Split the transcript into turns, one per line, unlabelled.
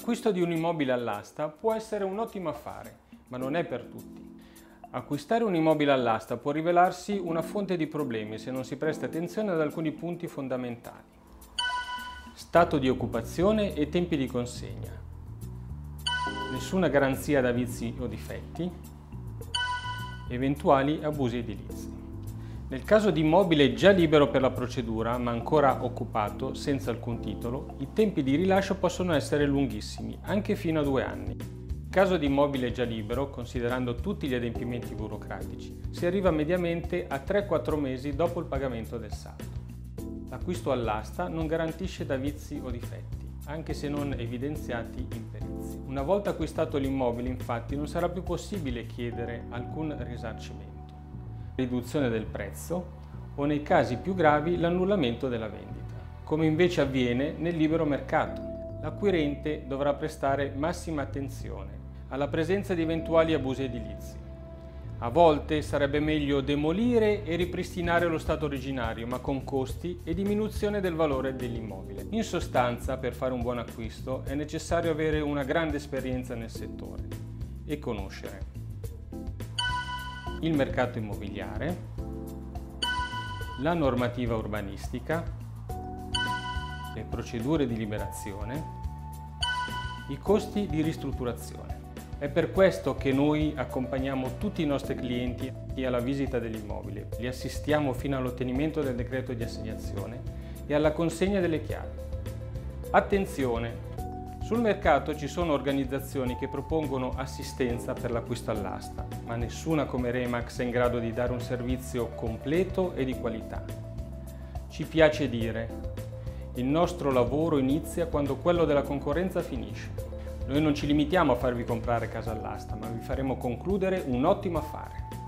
L'acquisto di un immobile all'asta può essere un ottimo affare, ma non è per tutti. Acquistare un immobile all'asta può rivelarsi una fonte di problemi se non si presta attenzione ad alcuni punti fondamentali. Stato di occupazione e tempi di consegna. Nessuna garanzia da vizi o difetti. Eventuali abusi edilizi. Nel caso di immobile già libero per la procedura, ma ancora occupato senza alcun titolo, i tempi di rilascio possono essere lunghissimi, anche fino a due anni. In caso di immobile già libero, considerando tutti gli adempimenti burocratici, si arriva mediamente a 3-4 mesi dopo il pagamento del saldo. L'acquisto all'asta non garantisce da vizi o difetti, anche se non evidenziati in perizia. Una volta acquistato l'immobile, infatti, non sarà più possibile chiedere alcun risarcimento riduzione del prezzo o nei casi più gravi l'annullamento della vendita, come invece avviene nel libero mercato. L'acquirente dovrà prestare massima attenzione alla presenza di eventuali abusi edilizi. A volte sarebbe meglio demolire e ripristinare lo stato originario, ma con costi e diminuzione del valore dell'immobile. In sostanza, per fare un buon acquisto è necessario avere una grande esperienza nel settore e conoscere il mercato immobiliare, la normativa urbanistica, le procedure di liberazione, i costi di ristrutturazione. È per questo che noi accompagniamo tutti i nostri clienti alla visita dell'immobile, li assistiamo fino all'ottenimento del decreto di assegnazione e alla consegna delle chiavi. Attenzione! Sul mercato ci sono organizzazioni che propongono assistenza per l'acquisto all'asta, ma nessuna come Remax è in grado di dare un servizio completo e di qualità. Ci piace dire, il nostro lavoro inizia quando quello della concorrenza finisce. Noi non ci limitiamo a farvi comprare casa all'asta, ma vi faremo concludere un ottimo affare.